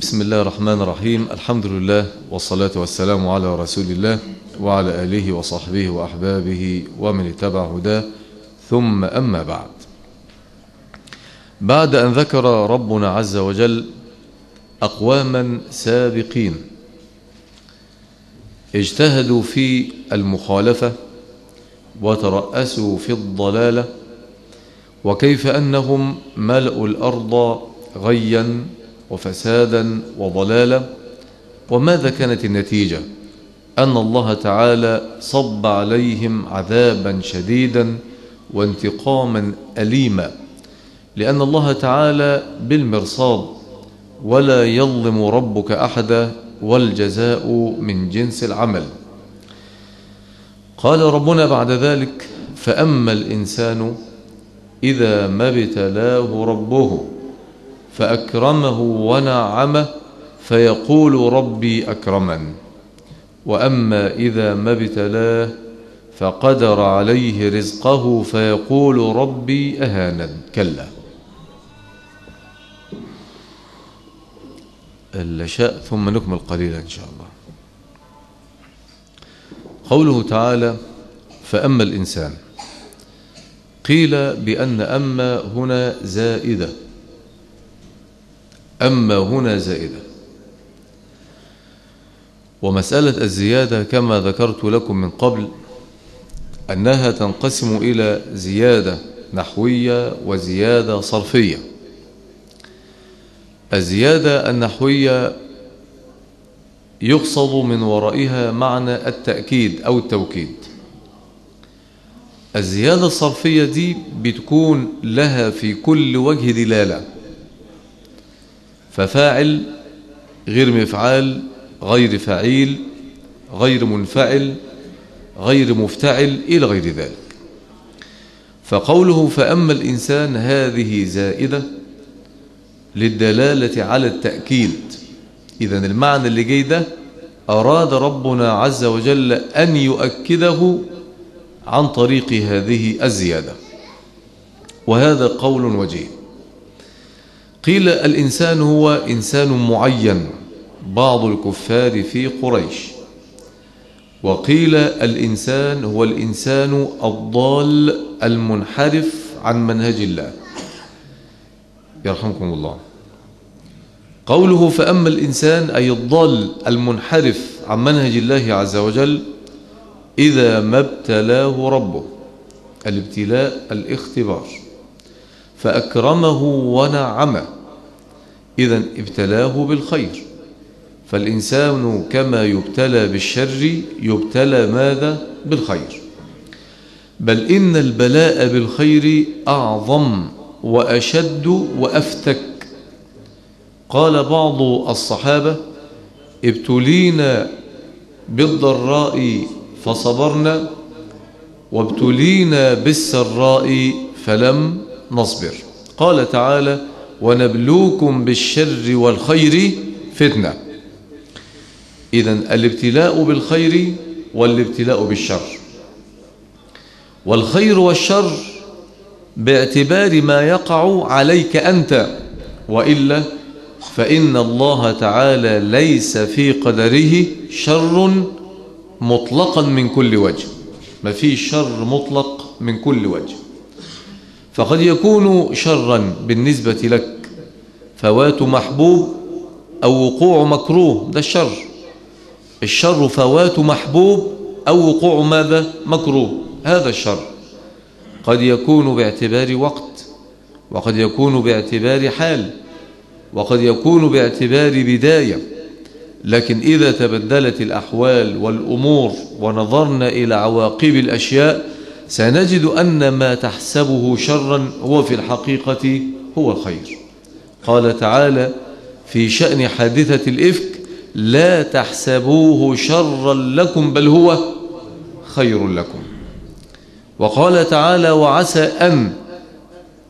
بسم الله الرحمن الرحيم الحمد لله والصلاة والسلام على رسول الله وعلى آله وصحبه وأحبابه ومن اتبع هداه ثم أما بعد بعد أن ذكر ربنا عز وجل أقواما سابقين اجتهدوا في المخالفة وترأسوا في الضلالة وكيف أنهم ملأوا الأرض غيا وفسادا وضلالا. وماذا كانت النتيجة؟ أن الله تعالى صب عليهم عذابا شديدا وانتقاما أليما. لأن الله تعالى بالمرصاد ولا يظلم ربك أحدا والجزاء من جنس العمل. قال ربنا بعد ذلك فأما الإنسان إذا ما ابتلاه ربه فأكرمه ونعمه فيقول ربي أكرمن. وأما إذا ما ابتلاه فقدر عليه رزقه فيقول ربي أهانن. كلا. اللشاء ثم نكمل قليلا إن شاء الله. قوله تعالى فأما الإنسان قيل بأن أما هنا زائدة. أما هنا زائدة ومسألة الزيادة كما ذكرت لكم من قبل أنها تنقسم إلى زيادة نحوية وزيادة صرفية. الزيادة النحوية يقصد من ورائها معنى التأكيد أو التوكيد. الزيادة الصرفية دي بتكون لها في كل وجه دلالة. ففاعل غير مفعال غير فعيل غير منفعل غير مفتعل إلى غير ذلك. فقوله فأما الإنسان هذه زائدة للدلالة على التأكيد. إذا المعنى اللي جاي ده أراد ربنا عز وجل أن يؤكده عن طريق هذه الزيادة. وهذا قول وجيه. قيل الإنسان هو إنسان معين بعض الكفار في قريش. وقيل الإنسان هو الإنسان الضال المنحرف عن منهج الله. يرحمكم الله. قوله فأما الإنسان أي الضال المنحرف عن منهج الله عز وجل إذا ما ابتلاه ربه الابتلاء الاختبار. فأكرمه ونعمه. إذا ابتلاه بالخير. فالإنسان كما يبتلى بالشر يبتلى ماذا؟ بالخير. بل إن البلاء بالخير أعظم وأشد وأفتك. قال بعض الصحابة ابتلينا بالضراء فصبرنا وابتلينا بالسراء فلم نصبر. قال تعالى ونبلوكم بالشر والخير فتنة. إذا الابتلاء بالخير والابتلاء بالشر. والخير والشر باعتبار ما يقع عليك أنت وإلا فإن الله تعالى ليس في قدره شر مطلقا من كل وجه. ما في شر مطلق من كل وجه. فقد يكون شرا بالنسبة لك. فوات محبوب أو وقوع مكروه ده الشر. الشر فوات محبوب أو وقوع ماذا؟ مكروه هذا الشر. قد يكون باعتبار وقت وقد يكون باعتبار حال وقد يكون باعتبار بداية. لكن إذا تبدلت الأحوال والأمور ونظرنا إلى عواقب الأشياء سنجد أن ما تحسبه شرا هو في الحقيقة هو الخير قال تعالى في شأن حادثة الإفك لا تحسبوه شرا لكم بل هو خير لكم. وقال تعالى وعسى أن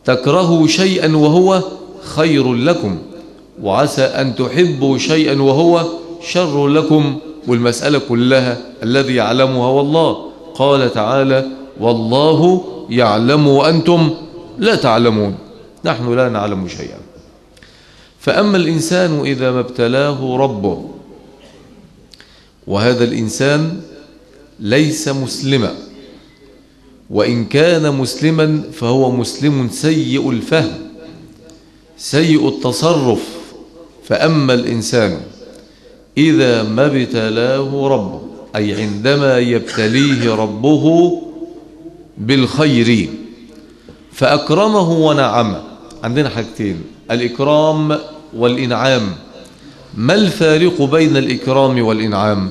تكرهوا شيئا وهو خير لكم. وعسى أن تحبوا شيئا وهو شر لكم. والمسألة كلها الذي يعلمها والله. قال تعالى والله يعلم وأنتم لا تعلمون. نحن لا نعلم شيئا. فأما الإنسان إذا ما ابتلاه ربه وهذا الإنسان ليس مسلما. وإن كان مسلما فهو مسلم سيء الفهم سيء التصرف. فأما الإنسان إذا ما ابتلاه ربه أي عندما يبتليه ربه بالخير. فأكرمه ونعمه عندنا حاجتين. الإكرام والإنعام. ما الفارق بين الإكرام والإنعام؟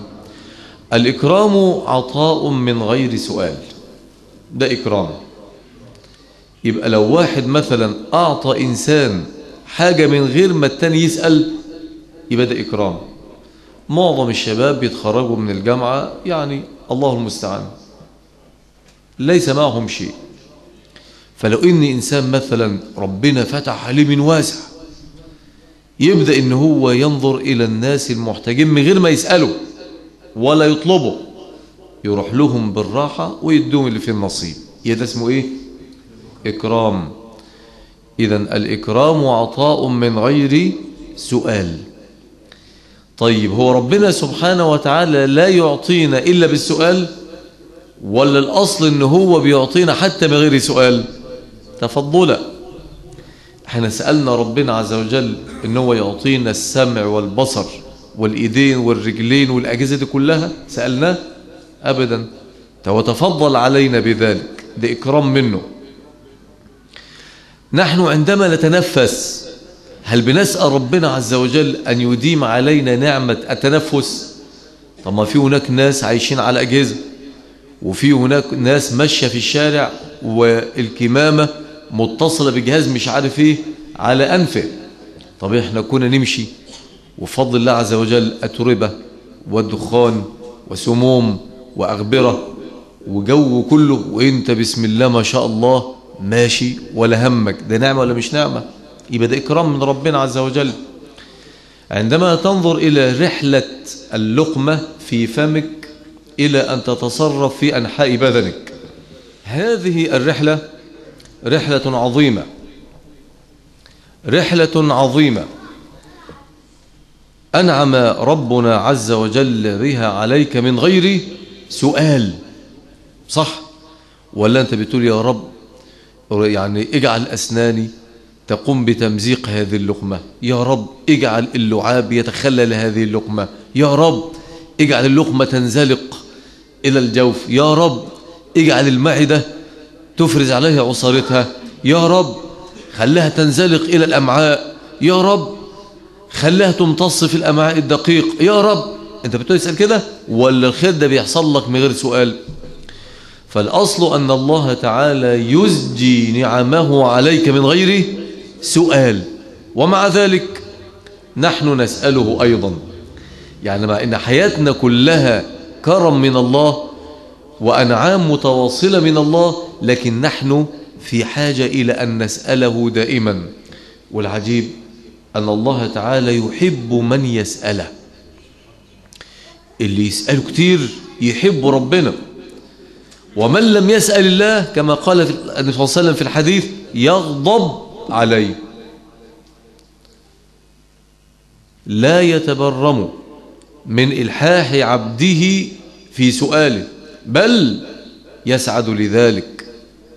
الإكرام عطاء من غير سؤال. ده إكرام. يبقى لو واحد مثلا أعطى إنسان حاجة من غير ما التاني يسأل يبقى ده إكرام. معظم الشباب بيتخرجوا من الجامعة يعني الله المستعان. ليس معهم شيء. فلو إن إنسان مثلا ربنا فتح عليه من واسع يبدأ إن هو ينظر إلى الناس المحتاجين من غير ما يسأله ولا يطلبه يروح لهم بالراحة ويدوم اللي في النصيب. ده اسمه إيه؟ إكرام. إذا الإكرام عطاء من غير سؤال. طيب هو ربنا سبحانه وتعالى لا يعطينا إلا بالسؤال؟ ولا الأصل إن هو بيعطينا حتى بغير سؤال؟ تفضلا. إحنا سألنا ربنا عز وجل إن هو يعطينا السمع والبصر والإيدين والرجلين والأجهزة دي كلها؟ سألناه. أبدا. وتفضل علينا بذلك. ده إكرام منه. نحن عندما نتنفس هل بنسأل ربنا عز وجل أن يديم علينا نعمة التنفس؟ طب ما في هناك ناس عايشين على أجهزة. وفي هناك ناس ماشية في الشارع والكمامة متصلة بجهاز مش عارف إيه على أنفه. طب إحنا كنا نمشي وفضل الله عز وجل أتربة والدخان وسموم وأغبرة وجو كله وإنت بسم الله ما شاء الله ماشي ولا همك. ده نعمة ولا مش نعمة؟ يبقى ده إكرام من ربنا عز وجل. عندما تنظر إلى رحلة اللقمة في فمك إلى أن تتصرف في أنحاء بدنك هذه الرحلة رحلة عظيمة. رحلة عظيمة. أنعم ربنا عز وجل بها عليك من غير سؤال. صح؟ ولا أنت بتقول يا رب يعني اجعل أسناني تقوم بتمزيق هذه اللقمة. يا رب اجعل اللعاب يتخلل هذه اللقمة. يا رب اجعل اللقمة تنزلق. إلى الجوف. يا رب اجعل المعدة تفرز عليها عصارتها يا رب خليها تنزلق إلى الأمعاء. يا رب خليها تمتص في الأمعاء الدقيق. يا رب أنت بتسأل كده ولا الخير ده بيحصل لك من غير سؤال؟ فالأصل أن الله تعالى يزجي نعمه عليك من غير سؤال. ومع ذلك نحن نسأله أيضا. يعني مع أن حياتنا كلها كرم من الله وأنعام متواصلة من الله لكن نحن في حاجة إلى أن نسأله دائما. والعجيب أن الله تعالى يحب من يسأله. اللي يسأله كتير يحب ربنا. ومن لم يسأل الله كما قال النبي صلى الله عليه وسلم في الحديث يغضب عليه. لا يتبرم. من إلحاح عبده في سؤاله بل يسعد لذلك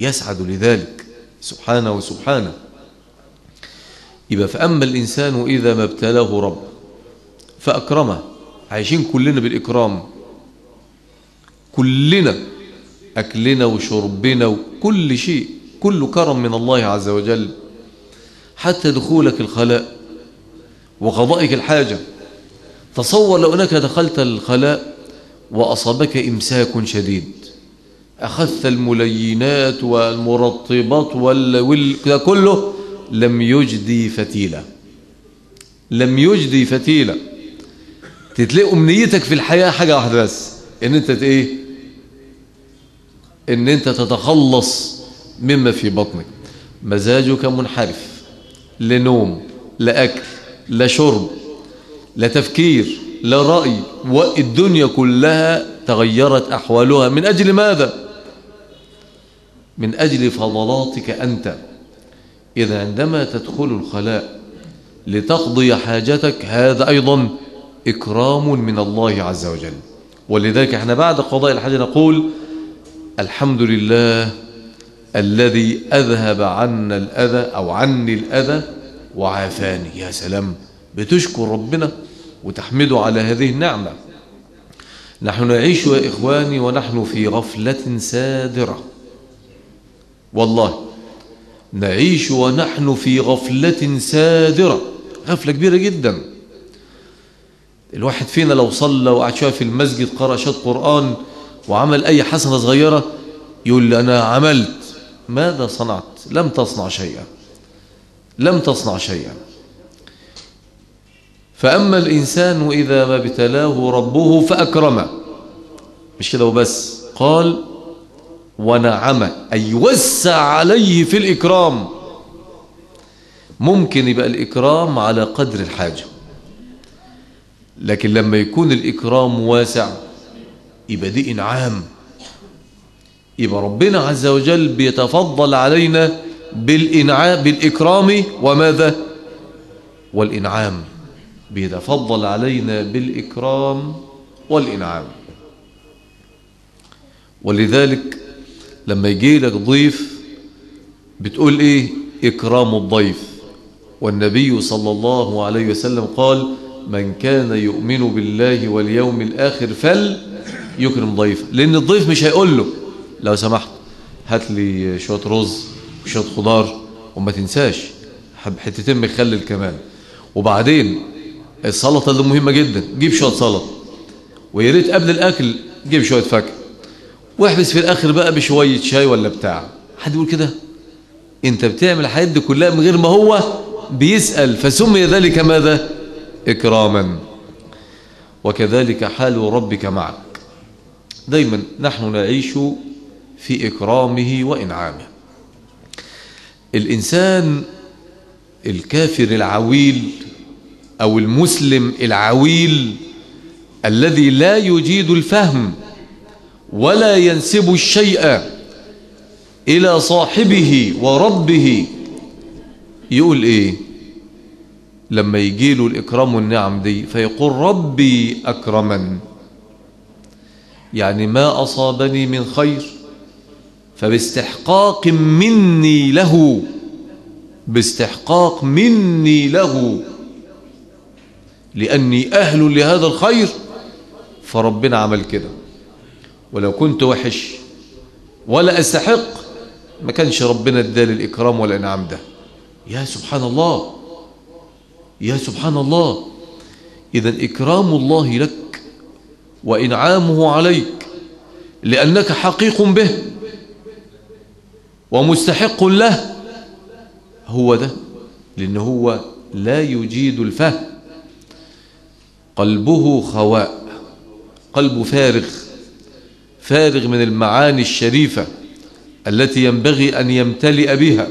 يسعد لذلك سبحانه وسبحانه. يبقى فأما الإنسان إذا ما ابتلاه رب فأكرمه عايشين كلنا بالإكرام. كلنا أكلنا وشربنا وكل شيء كله كرم من الله عز وجل. حتى دخولك الخلاء وقضائك الحاجة. تصور لو أنك دخلت الخلاء وأصابك إمساك شديد. أخذت الملينات والمرطبات وال... كله لم يجدي فتيلة. لم يجدي فتيلة. تتلاقي أمنيتك في الحياة حاجة واحدة بس إن أنت إيه؟ إن أنت تتخلص مما في بطنك. مزاجك منحرف لنوم لا أكل لا تفكير لا رأي والدنيا كلها تغيرت أحوالها. من أجل ماذا؟ من أجل فضلاتك أنت. إذا عندما تدخل الخلاء لتقضي حاجتك هذا أيضا إكرام من الله عز وجل. ولذلك إحنا بعد قضاء الحاجة نقول الحمد لله الذي أذهب عنا الأذى أو عني الأذى وعافاني. يا سلام. بتشكر ربنا وتحمده على هذه النعمة. نحن نعيش يا إخواني ونحن في غفلة سادرة. والله نعيش ونحن في غفلة سادرة. غفلة كبيرة جدا. الواحد فينا لو صلى وقعد شوية في المسجد قرأ شوية قرآن وعمل أي حسنة صغيرة يقول لي أنا عملت. ماذا صنعت؟ لم تصنع شيئا. لم تصنع شيئا. فأما الإنسان إذا ما ابتلاه ربه فأكرمه. مش كده وبس. قال ونعم أي وسع عليه في الإكرام. ممكن يبقى الإكرام على قدر الحاجة لكن لما يكون الإكرام واسع يبقى دي إنعام يبقى ربنا عز وجل بيتفضل علينا بالإنعام بالإكرام وماذا؟ والإنعام. بيتفضل علينا بالإكرام والإنعام. ولذلك لما يجي لك ضيف بتقول إيه؟ إكرام الضيف. والنبي صلى الله عليه وسلم قال من كان يؤمن بالله واليوم الآخر فل يكرم ضيفه. لأن الضيف مش هيقول له لو سمحت هات لي شوية رز وشوية خضار وما تنساش حتتين مخلل كمان وبعدين السلطة اللي مهمة جدا. جيب شوية سلطة. ويا ريت قبل الأكل جيب شوية فاكهة. واحبس في الآخر بقى بشوية شاي ولا بتاع. حد يقول كده؟ أنت بتعمل الحاجات دي كلها من غير ما هو بيسأل. فسمي ذلك ماذا؟ إكراما. وكذلك حال ربك معك. دايما نحن نعيش في إكرامه وإنعامه. الإنسان الكافر العويل أو المسلم العويل الذي لا يجيد الفهم ولا ينسب الشيء إلى صاحبه وربه. يقول إيه؟ لما يجيله الإكرام والنعم دي فيقول ربي أكرمن. يعني ما أصابني من خير فباستحقاق مني له باستحقاق مني له. لأني أهل لهذا الخير. فربنا عمل كده. ولو كنت وحش ولا أستحق ما كانش ربنا ادالي الإكرام والإنعام ده. يا سبحان الله يا سبحان الله إذا إكرام الله لك وإنعامه عليك لأنك حقيق به ومستحق له هو ده. لأنه هو لا يجيد الفهم. قلبه خواء قلب فارغ فارغ من المعاني الشريفة التي ينبغي أن يمتلئ بها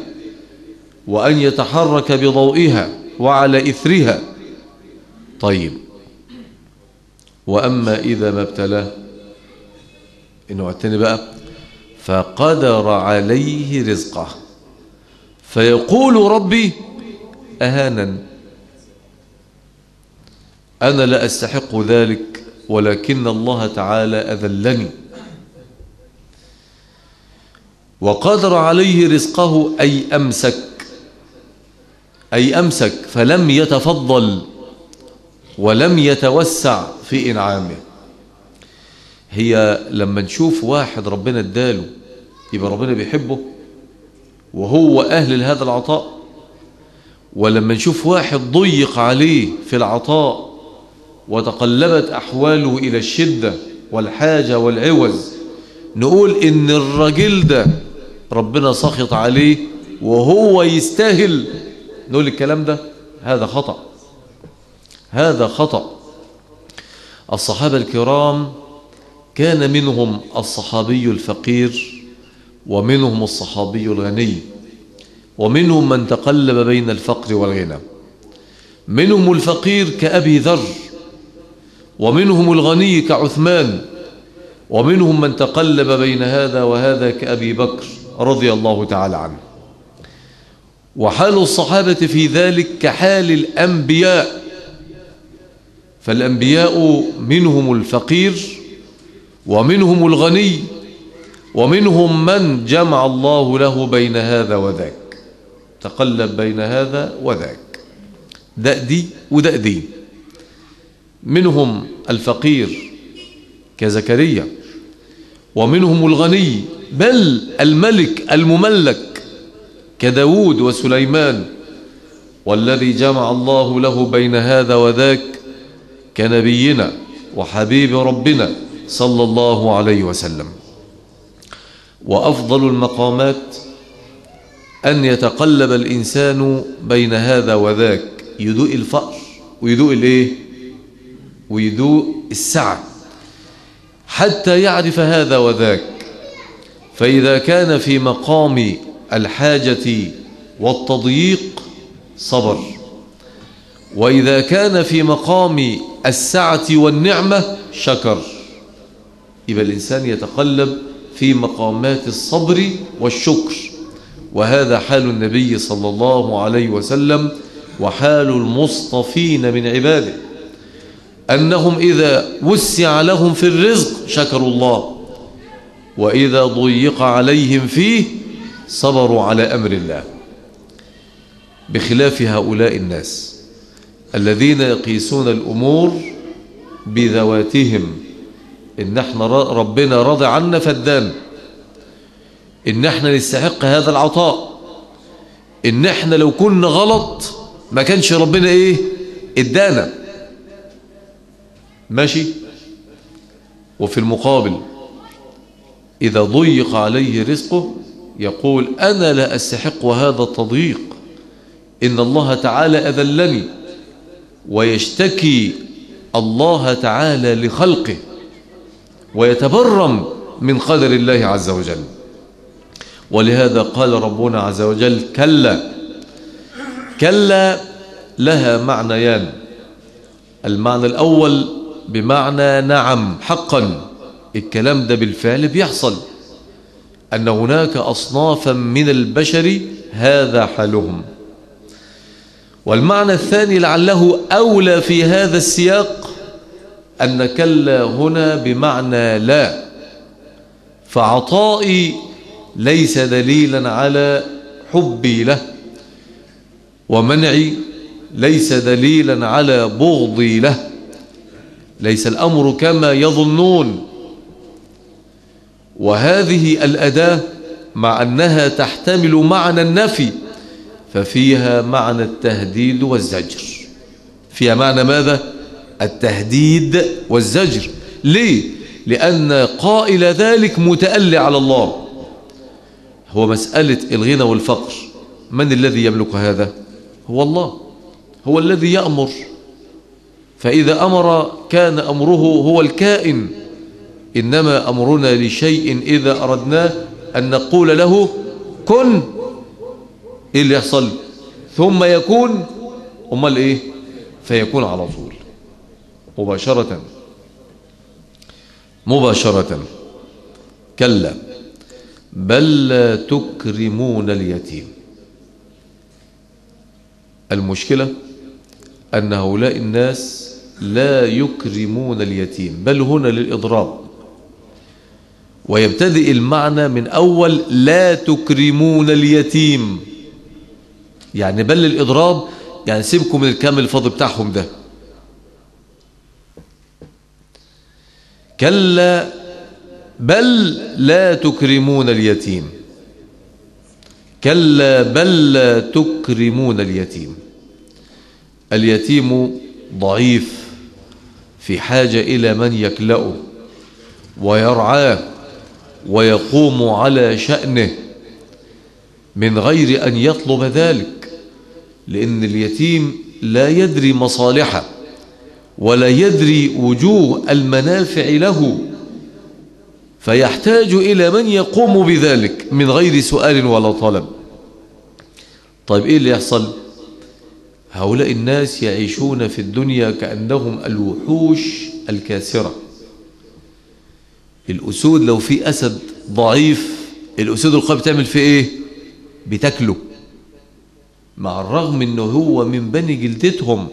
وأن يتحرك بضوئها وعلى إثرها. طيب وأما إذا ما ابتلاه إنه التاني بقى فقدر عليه رزقه فيقول ربي أهانا أنا لا أستحق ذلك ولكن الله تعالى أذلني. وقدر عليه رزقه أي أمسك أي أمسك فلم يتفضل ولم يتوسع في إنعامه. هي لما نشوف واحد ربنا اداله يبقى ربنا بيحبه وهو أهل لهذا العطاء. ولما نشوف واحد ضيق عليه في العطاء وتقلبت أحواله إلى الشدة والحاجة والعوز. نقول إن الرجل ده ربنا سخط عليه وهو يستاهل. نقول الكلام ده هذا خطأ. هذا خطأ. الصحابة الكرام كان منهم الصحابي الفقير ومنهم الصحابي الغني ومنهم من تقلب بين الفقر والغنى. منهم الفقير كأبي ذر ومنهم الغني كعثمان ومنهم من تقلب بين هذا وهذا كأبي بكر رضي الله تعالى عنه. وحال الصحابة في ذلك كحال الأنبياء فالأنبياء منهم الفقير ومنهم الغني ومنهم من جمع الله له بين هذا وذاك. تقلب بين هذا وذاك. ده دي وده دي منهم الفقير كزكريا ومنهم الغني بل الملك المملك كداود وسليمان والذي جمع الله له بين هذا وذاك كنبينا وحبيب ربنا صلى الله عليه وسلم. وأفضل المقامات أن يتقلب الإنسان بين هذا وذاك يدوء الفقر ويدوء الإيه؟ ويدوء السعة حتى يعرف هذا وذاك. فإذا كان في مقام الحاجة والتضييق صبر. وإذا كان في مقام السعة والنعمة شكر. يبقى الإنسان يتقلب في مقامات الصبر والشكر. وهذا حال النبي صلى الله عليه وسلم وحال المصطفين من عباده. أنهم إذا وسع لهم في الرزق شكروا الله. وإذا ضيق عليهم فيه صبروا على أمر الله. بخلاف هؤلاء الناس الذين يقيسون الأمور بذواتهم. إن إحنا ربنا راضي عنا فدان. إن إحنا نستحق هذا العطاء. إن إحنا لو كنا غلط ما كانش ربنا إيه؟ إدانا. ماشي؟ وفي المقابل إذا ضيق عليه رزقه يقول أنا لا أستحق هذا التضييق. إن الله تعالى أذلني ويشتكي الله تعالى لخلقه ويتبرم من قدر الله عز وجل. ولهذا قال ربنا عز وجل كلا كلا لها معنيان. المعنى الأول بمعنى نعم حقا. الكلام ده بالفعل بيحصل. أن هناك أصنافا من البشر هذا حالهم. والمعنى الثاني لعله أولى في هذا السياق أن كلا هنا بمعنى لا. فعطائي ليس دليلا على حبي له ومنعي ليس دليلا على بغضي له. ليس الأمر كما يظنون. وهذه الأداة مع أنها تحتمل معنى النفي ففيها معنى التهديد والزجر. فيها معنى ماذا؟ التهديد والزجر. ليه؟ لأن قائل ذلك متألي على الله. هو مسألة الغنى والفقر. من الذي يملك هذا؟ هو الله. هو الذي يأمر. فإذا أمر كان أمره هو الكائن. إنما أمرنا لشيء إذا أردناه أن نقول له كن إيه اللي يحصل؟ ثم يكون. أمال إيه؟ فيكون على طول. مباشرة. مباشرة. كلا. بل لا تكرمون اليتيم. المشكلة أن هؤلاء الناس لا يكرمون اليتيم بل هنا للإضراب. ويبتدئ المعنى من أول لا تكرمون اليتيم. يعني بل للإضراب يعني سيبكم من الكامل الفضل بتاعهم ده. كلا بل لا تكرمون اليتيم. كلا بل لا تكرمون اليتيم. اليتيم ضعيف. في حاجة إلى من يكلأه ويرعاه ويقوم على شأنه من غير أن يطلب ذلك لأن اليتيم لا يدري مصالحه ولا يدري وجوه المنافع له فيحتاج إلى من يقوم بذلك من غير سؤال ولا طلب. طيب إيه اللي يحصل؟ هؤلاء الناس يعيشون في الدنيا كأنهم الوحوش الكاسرة. الأسود لو في أسد ضعيف الأسود القوي بتعمل في إيه؟ بتاكله. مع الرغم انه هو من بني جلدتهم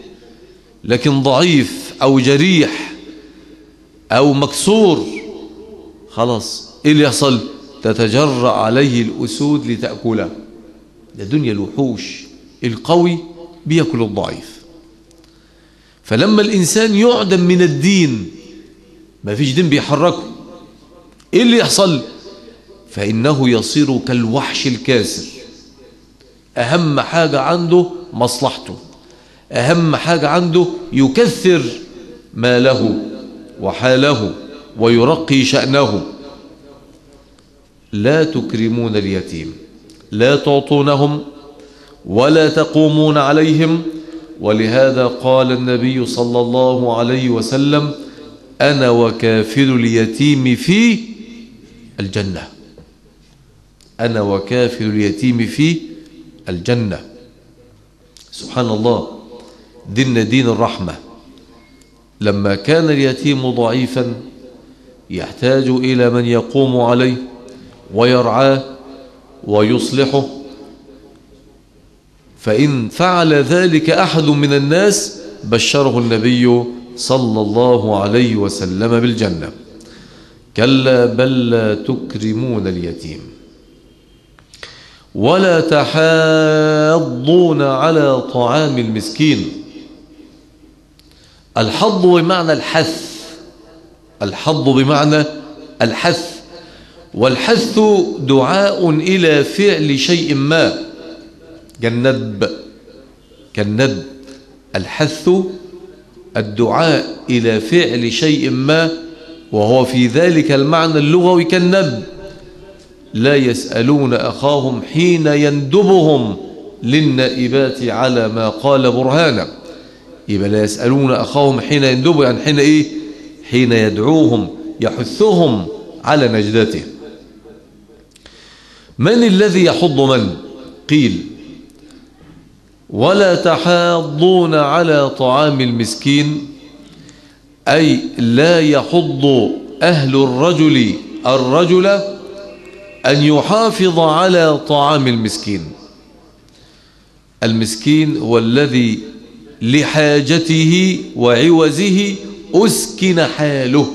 لكن ضعيف أو جريح أو مكسور خلاص إيه اللي يحصل؟ تتجرأ عليه الأسود لتأكله. ده دنيا الوحوش القوي بيأكل الضعيف. فلما الإنسان يعدم من الدين ما فيش دين بيحركه. إيه اللي يحصل؟ فإنه يصير كالوحش الكاسر. أهم حاجة عنده مصلحته. أهم حاجة عنده يكثر ماله وحاله ويرقي شأنه. لا تكرمون اليتيم. لا تعطونهم ولا تقومون عليهم. ولهذا قال النبي صلى الله عليه وسلم أنا وكافل اليتيم في الجنة. أنا وكافل اليتيم في الجنة. سبحان الله دين دين الرحمة. لما كان اليتيم ضعيفا يحتاج إلى من يقوم عليه ويرعاه ويصلحه. فإن فعل ذلك أحد من الناس بشره النبي صلى الله عليه وسلم بالجنة. كلا بل لا تكرمون اليتيم. ولا تحاضون على طعام المسكين. الحض بمعنى الحث. الحض بمعنى الحث. والحث دعاء إلى فعل شيء ما. كالندب. كالندب. الحث الدعاء إلى فعل شيء ما وهو في ذلك المعنى اللغوي كالندب. لا يسألون أخاهم حين يندبهم للنائبات على ما قال برهانا. يبقى لا يسألون أخاهم حين يندبوا يعني حين إيه؟ حين يدعوهم يحثهم على نجدته. من الذي يحض من؟ قيل ولا تحاضون على طعام المسكين أي لا يحض أهل الرجل الرجل أن يحافظ على طعام المسكين. المسكين هو الذي لحاجته وعوزه أسكن حاله.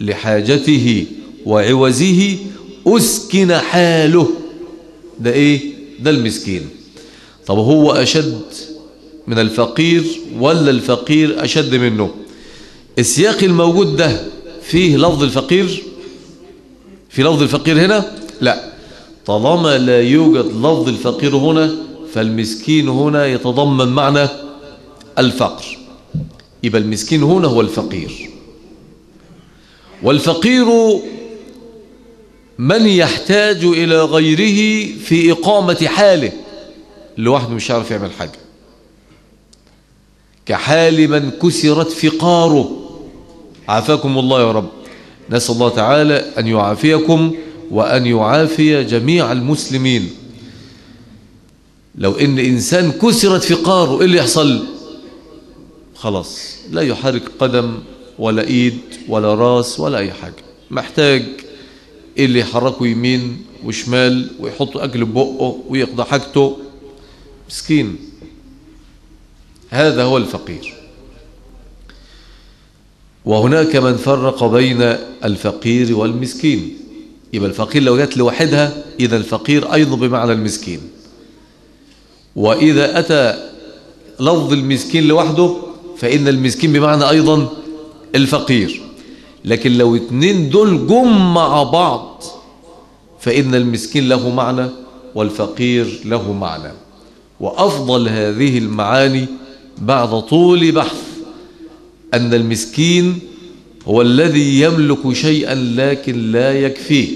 لحاجته وعوزه أسكن حاله. ده إيه؟ ده المسكين. طب هو أشد من الفقير ولا الفقير أشد منه؟ السياق الموجود ده فيه لفظ الفقير؟ في لفظ الفقير هنا؟ لا. طالما لا يوجد لفظ الفقير هنا فالمسكين هنا يتضمن معنى الفقر. يبقى المسكين هنا هو الفقير. والفقير من يحتاج إلى غيره في إقامة حاله. لوحده مش عارف يعمل حاجة. كحال من كسرت فقاره. عافاكم الله يا رب. نسأل الله تعالى أن يعافيكم وأن يعافي جميع المسلمين. لو إن إنسان كسرت فقاره إيه اللي يحصل؟ خلاص لا يحرك قدم ولا إيد ولا رأس ولا أي حاجة. محتاج اللي يحركه يمين وشمال ويحط أكل ببقه ويقضى حاجته. مسكين. هذا هو الفقير. وهناك من فرق بين الفقير والمسكين. يبقى الفقير لو جت لوحدها إذا الفقير أيضا بمعنى المسكين. وإذا أتى لفظ المسكين لوحده فإن المسكين بمعنى أيضا الفقير. لكن لو اتنين دول جم مع بعض فإن المسكين له معنى والفقير له معنى. وأفضل هذه المعاني بعد طول بحث أن المسكين هو الذي يملك شيئا لكن لا يكفيه.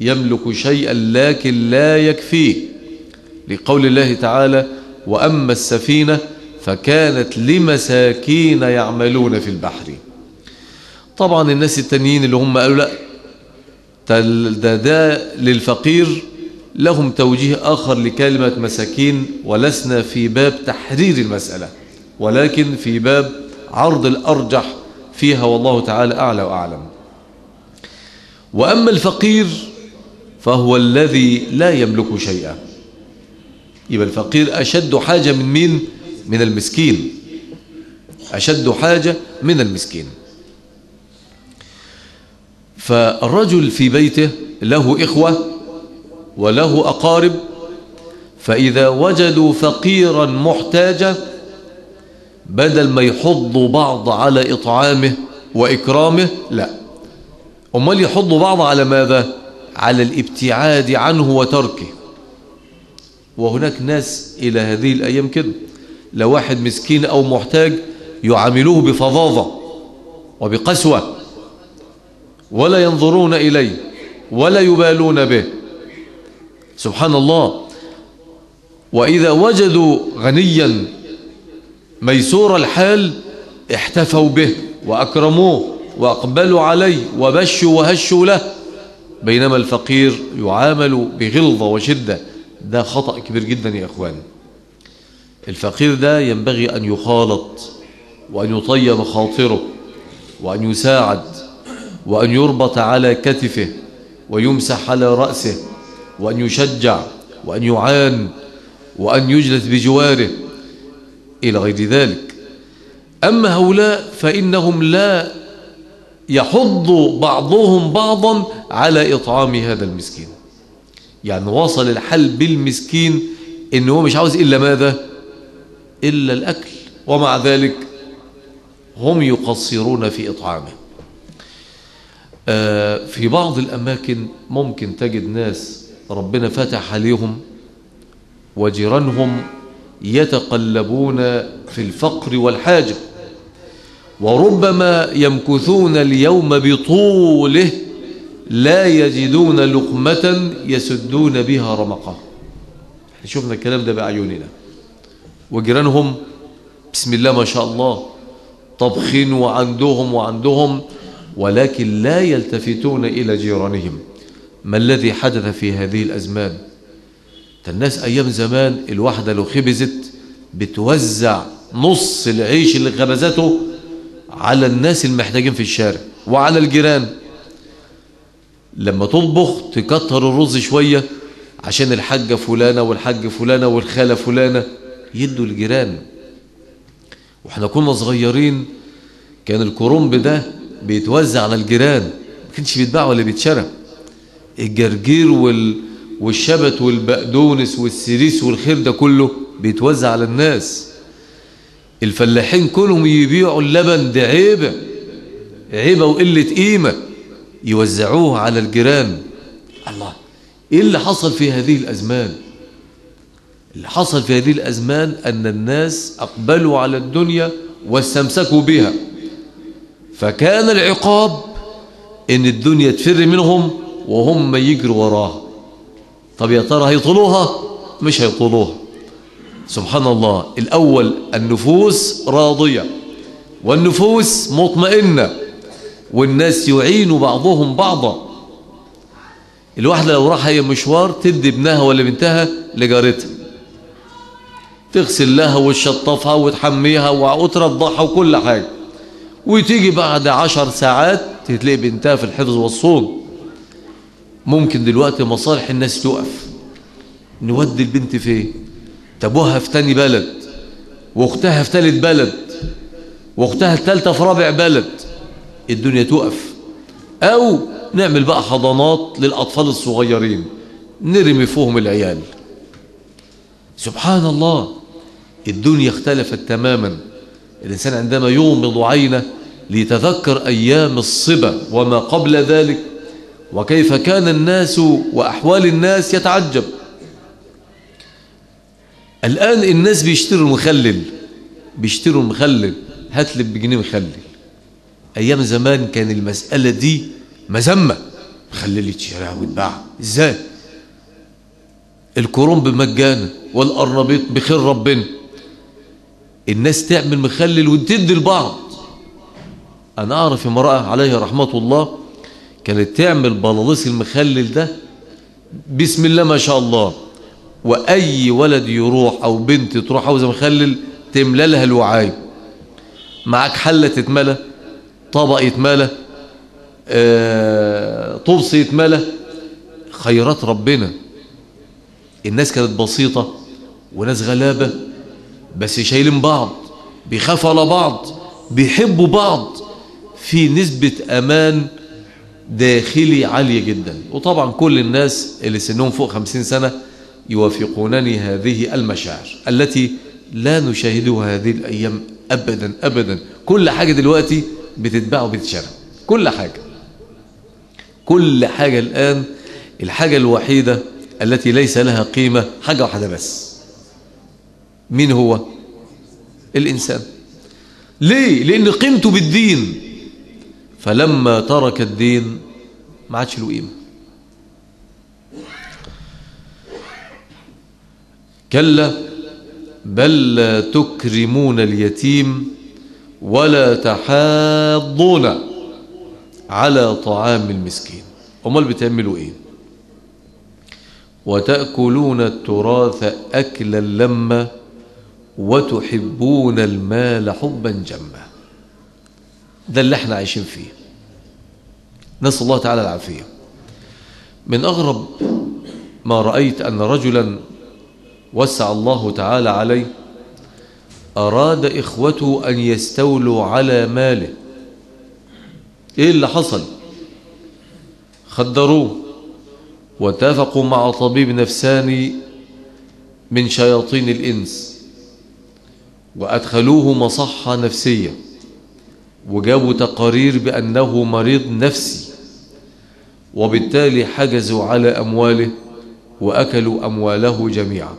يملك شيئا لكن لا يكفيه. لقول الله تعالى وأما السفينة فكانت لمساكين يعملون في البحر. طبعا الناس التانيين اللي هم قالوا لا ده, ده للفقير لهم توجيه آخر لكلمة مساكين ولسنا في باب تحرير المسألة ولكن في باب عرض الأرجح فيها والله تعالى أعلى وأعلم. وأما الفقير فهو الذي لا يملك شيئا. يبقى الفقير أشد حاجة من مين؟ من المسكين. أشد حاجة من المسكين. فالرجل في بيته له إخوة وله أقارب فإذا وجدوا فقيرا محتاجا بدل ما يحضوا بعض على إطعامه وإكرامه لا. أمال يحضوا بعض على ماذا؟ على الابتعاد عنه وتركه. وهناك ناس إلى هذه الأيام كده لو واحد مسكين أو محتاج يعاملوه بفظاظة وبقسوة ولا ينظرون إليه ولا يبالون به. سبحان الله. وإذا وجدوا غنيا ميسور الحال احتفوا به وأكرموه وأقبلوا عليه وبشوا وهشوا له. بينما الفقير يعامل بغلظة وشدة. ده خطأ كبير جدا يا أخوان. الفقير ده ينبغي أن يخالط وأن يطيب خاطره وأن يساعد وأن يربط على كتفه ويمسح على رأسه وأن يشجع وأن يعان وأن يجلس بجواره إلى غير ذلك. أما هؤلاء فإنهم لا يحض بعضهم بعضا على إطعام هذا المسكين. يعني وصل الحل بالمسكين إنه هو مش عاوز إلا ماذا؟ إلا الأكل. ومع ذلك هم يقصرون في إطعامه. آه في بعض الأماكن ممكن تجد ناس ربنا فتح عليهم وجيرانهم يتقلبون في الفقر والحاجة وربما يمكثون اليوم بطوله لا يجدون لقمة يسدون بها رمقه شفنا الكلام ده بأعيننا. وجيرانهم بسم الله ما شاء الله طبخين وعندهم وعندهم ولكن لا يلتفتون إلى جيرانهم. ما الذي حدث في هذه الأزمان؟ الناس أيام زمان الواحدة لو خبزت بتوزع نص العيش اللي خبزته على الناس المحتاجين في الشارع وعلى الجيران. لما تطبخ تكتر الرز شوية عشان الحاجة فلانة والحاج فلانة والخالة فلانة يدوا الجيران. وإحنا كنا صغيرين كان الكرنب ده بيتوزع على الجيران ما كانش بيتباع ولا بيتشرى. الجرجير وال... والشبت والبقدونس والسريس والخير ده كله بيتوزع على الناس. الفلاحين كلهم يبيعوا اللبن ده عيبة عيبة وقلة قيمة يوزعوه على الجيران. الله إيه اللي حصل في هذه الأزمان؟ اللي حصل في هذه الأزمان أن الناس أقبلوا على الدنيا واستمسكوا بها. فكان العقاب إن الدنيا تفر منهم وهم يجروا وراها طب يا ترى هيطلوها؟ مش هيطلوها. سبحان الله الأول النفوس راضية والنفوس مطمئنة والناس يعين بعضهم بعضا. الواحدة لو راح هي مشوار تدي ابنها ولا بنتها لجارتها تغسل لها وتشطفها وتحميها وترضعها وكل حاجة. وتيجي بعد عشر ساعات تلاقي بنتها في الحفظ والصوم. ممكن دلوقتي مصالح الناس تقف نودي البنت فين؟ تبوها في تاني بلد واختها في تالت بلد واختها التالتة في رابع بلد. الدنيا تقف أو نعمل بقى حضانات للأطفال الصغيرين نرمي فيهم العيال. سبحان الله الدنيا اختلفت تماما. الإنسان عندما يغمض عينه ليتذكر أيام الصبا وما قبل ذلك وكيف كان الناس وأحوال الناس يتعجب. الآن الناس بيشتروا المخلل بيشتروا المخلل هات لي بجنيه مخلل. أيام زمان كان المسألة دي مذمة. مخلل يتشرع ويتباع إزاي؟ الكرنب مجانا والقرنبيط بخير ربنا. الناس تعمل مخلل وتدي لبعض. أنا أعرف امرأة عليها رحمة الله كانت تعمل بلاليص المخلل ده بسم الله ما شاء الله وأي ولد يروح أو بنت تروح عاوزة مخلل تملى لها الوعاء معاك حلة تتملى طبق يتملى آه، طبس يتملى خيرات ربنا. الناس كانت بسيطة وناس غلابة بس شايلين بعض بيخافوا على بعض بيحبوا بعض. في نسبة أمان داخلي عالية جدا. وطبعا كل الناس اللي سنهم فوق خمسين سنة يوافقونني هذه المشاعر التي لا نشاهدها هذه الأيام أبدا أبدا. كل حاجة دلوقتي بتتباع وبتتشرى كل حاجة. كل حاجة الآن الحاجة الوحيدة التي ليس لها قيمة حاجة واحدة بس. مين هو؟ الإنسان. ليه؟ لأن قيمته بالدين. فلما ترك الدين ما عادش له قيمة. كلا بل لا تكرمون اليتيم ولا تحاضون على طعام المسكين. أمال بتعملوا إيه؟ وتأكلون التراث أكلا لما وتحبون المال حبا جما. ده اللي إحنا عايشين فيه. نسأل الله تعالى العافية. من أغرب ما رأيت أن رجلا وسع الله تعالى عليه أراد إخوته أن يستولوا على ماله. إيه اللي حصل؟ خدروه واتفقوا مع طبيب نفساني من شياطين الإنس وأدخلوه مصحة نفسية. وجابوا تقارير بأنه مريض نفسي وبالتالي حجزوا على أمواله وأكلوا أمواله جميعا.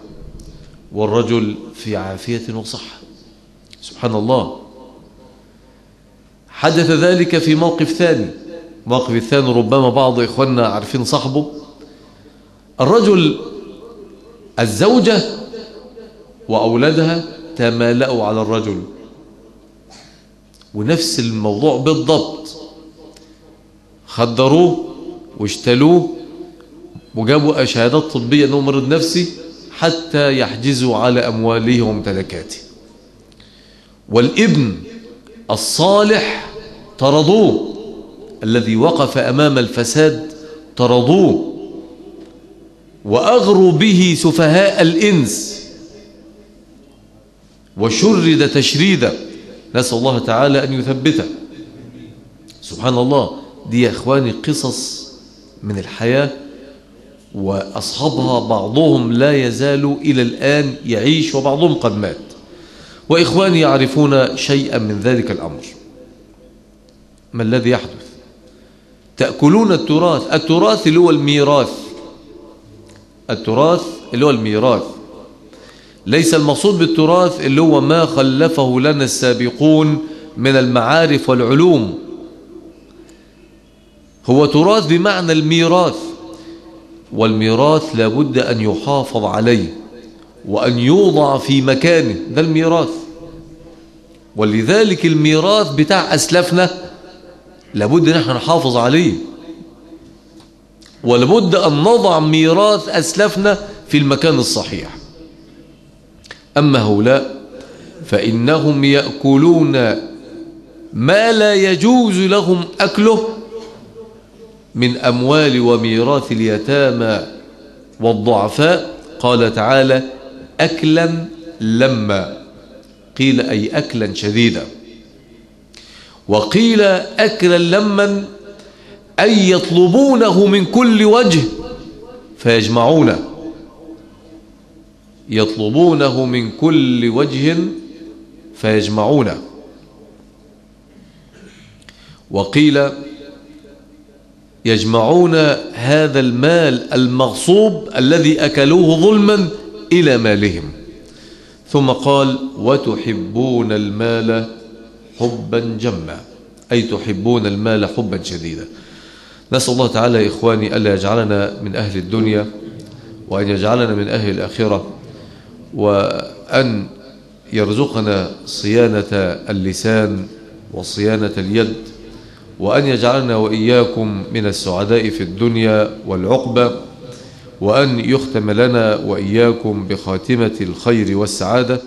والرجل في عافية وصحة. سبحان الله. حدث ذلك في موقف ثاني. موقف الثاني ربما بعض إخواننا عارفين صاحبه. الرجل الزوجة وأولادها تمالأوا على الرجل. ونفس الموضوع بالضبط. خدروه واشتلوه وجابوا شهادات طبية أنه مرض نفسي حتى يحجزوا على أمواله وممتلكاته. والابن الصالح طردوه الذي وقف أمام الفساد طردوه وأغروا به سفهاء الإنس وشرد تشريدا نسأل الله تعالى أن يثبته. سبحان الله دي يا إخواني قصص من الحياة وأصحابها بعضهم لا يزال إلى الآن يعيش وبعضهم قد مات. وإخواني يعرفون شيئا من ذلك الأمر. ما الذي يحدث؟ تأكلون التراث. التراث اللي هو الميراث. التراث اللي هو الميراث. ليس المقصود بالتراث اللي هو ما خلفه لنا السابقون من المعارف والعلوم. هو تراث بمعنى الميراث والميراث لابد أن يحافظ عليه وأن يوضع في مكانه ده الميراث. ولذلك الميراث بتاع أسلافنا لابد أن إحنا نحافظ عليه. ولابد أن نضع ميراث أسلافنا في المكان الصحيح. أما هؤلاء فإنهم يأكلون ما لا يجوز لهم أكله من أموال وميراث اليتامى والضعفاء. قال تعالى أكلا لما. قيل أي أكلا شديدا. وقيل أكلا لما أي يطلبونه من كل وجه فيجمعونه. يطلبونه من كل وجه فيجمعونه وقيل يجمعون هذا المال المغصوب الذي أكلوه ظلما إلى مالهم. ثم قال وتحبون المال حبا جما. أي تحبون المال حبا شديدا. نسأل الله تعالى إخواني ألا يجعلنا من أهل الدنيا وأن يجعلنا من أهل الآخرة. وأن يرزقنا صيانة اللسان وصيانة اليد وأن يجعلنا وإياكم من السعداء في الدنيا والعقبة وأن يختم لنا وإياكم بخاتمة الخير والسعادة.